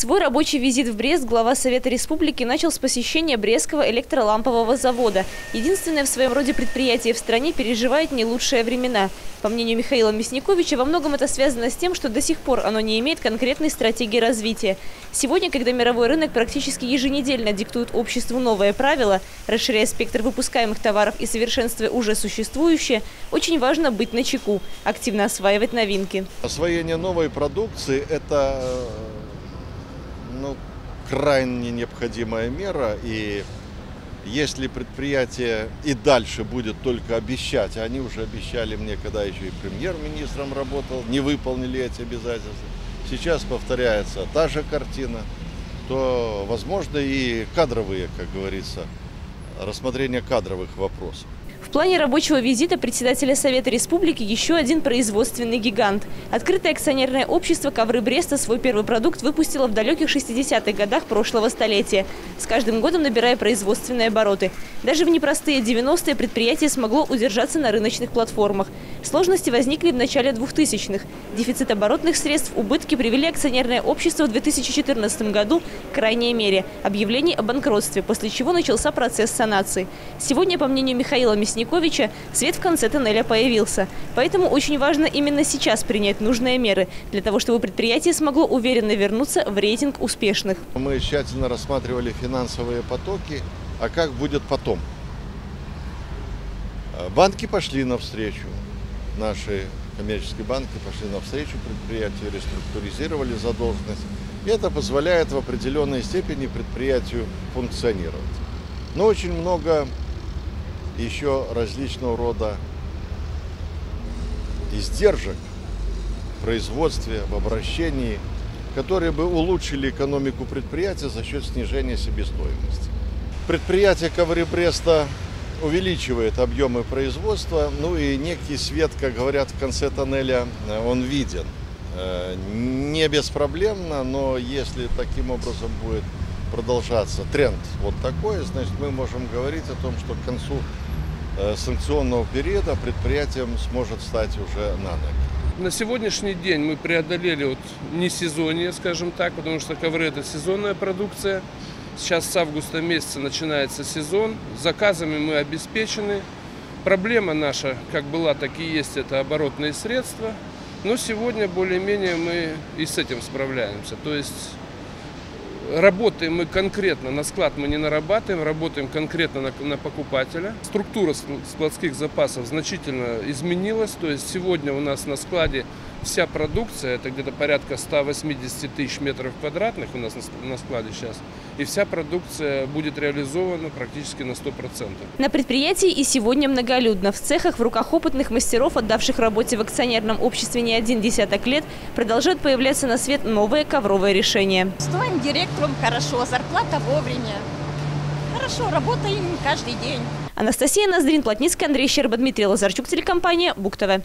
Свой рабочий визит в Брест глава Совета Республики начал с посещения Брестского электролампового завода. Единственное в своем роде предприятие в стране переживает не лучшие времена. По мнению Михаила Мясниковича, во многом это связано с тем, что до сих пор оно не имеет конкретной стратегии развития. Сегодня, когда мировой рынок практически еженедельно диктует обществу новые правила, расширяя спектр выпускаемых товаров и совершенствуя уже существующие, очень важно быть начеку, активно осваивать новинки. Освоение новой продукции – это ну, крайне необходимая мера. И если предприятие и дальше будет только обещать, они уже обещали мне, когда еще и премьер-министром работал, не выполнили эти обязательства, сейчас повторяется та же картина, то возможно и кадровые, как говорится, рассмотрение кадровых вопросов. В плане рабочего визита председателя Совета Республики еще один производственный гигант. Открытое акционерное общество «Ковры Бреста» свой первый продукт выпустило в далеких 60-х годах прошлого столетия, с каждым годом набирая производственные обороты. Даже в непростые 90-е предприятие смогло удержаться на рыночных платформах. Сложности возникли в начале 2000-х. Дефицит оборотных средств, убытки привели акционерное общество в 2014 году к крайней мере – объявлений о банкротстве, после чего начался процесс санации. Сегодня, по мнению Михаила Мясниковича, свет в конце тоннеля появился. Поэтому очень важно именно сейчас принять нужные меры, для того, чтобы предприятие смогло уверенно вернуться в рейтинг успешных. Мы тщательно рассматривали финансовые потоки, а как будет потом? Банки пошли навстречу, наши коммерческие банки пошли навстречу предприятию, реструктуризировали задолженность. И это позволяет в определенной степени предприятию функционировать. Но очень много еще различного рода издержек в производстве, в обращении, которые бы улучшили экономику предприятия за счет снижения себестоимости. Предприятие Ковры Бреста увеличивает объемы производства, ну и некий свет, как говорят в конце тоннеля, он виден. Э, не беспроблемно, но если таким образом будет продолжаться тренд вот такой, значит мы можем говорить о том, что к концу Э, санкционного периода предприятием сможет стать уже на ноги. На сегодняшний день мы преодолели вот не сезонье, скажем так, потому что ковры это сезонная продукция. Сейчас с августа месяца начинается сезон, заказами мы обеспечены. Проблема наша, как была, так и есть, это оборотные средства. Но сегодня более-менее мы и с этим справляемся. То есть Работаем мы конкретно, на склад мы не нарабатываем, работаем конкретно на, на покупателя. Структура складских запасов значительно изменилась, то есть сегодня у нас на складе вся продукция, это где-то порядка 180 тысяч метров квадратных у нас на складе сейчас, и вся продукция будет реализована практически на 100%. На предприятии и сегодня многолюдно. В цехах в руках опытных мастеров, отдавших работе в акционерном обществе не один десяток лет, продолжают появляться на свет новые ковровые решения. Стоим директором хорошо, зарплата вовремя. Хорошо, работаем каждый день. Анастасия Ноздрин, Плотницкая, Андрей Щерба, Дмитрий Лазарчук, телекомпания «Бук-ТВ».